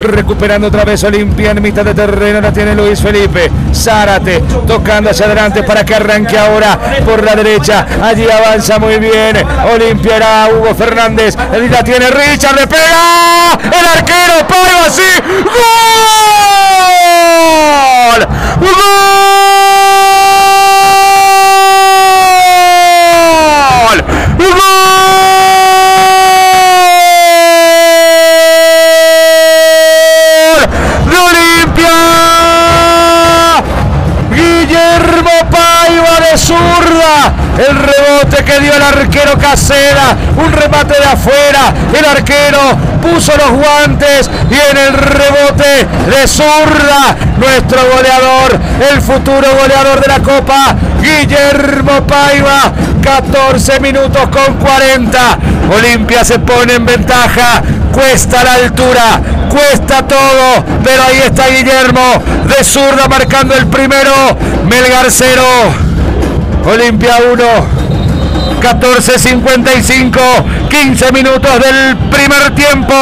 Recuperando otra vez Olimpia en mitad de terreno, la tiene Luis Felipe. Zárate tocando hacia adelante para que arranque ahora por la derecha. Allí avanza muy bien. Olimpia era Hugo Fernández. Allí la tiene Richard, le pega. El arquero, pega así. Zurda. El rebote que dio el arquero Casera. Un remate de afuera. El arquero puso los guantes y en el rebote de zurda. Nuestro goleador, el futuro goleador de la Copa, Guillermo Paiva. 14 minutos con 40. Olimpia se pone en ventaja. Cuesta la altura, cuesta todo, pero ahí está Guillermo de zurda marcando el primero. Melgar 0, Olimpia 1, 14.55, 15 minutos del primer tiempo.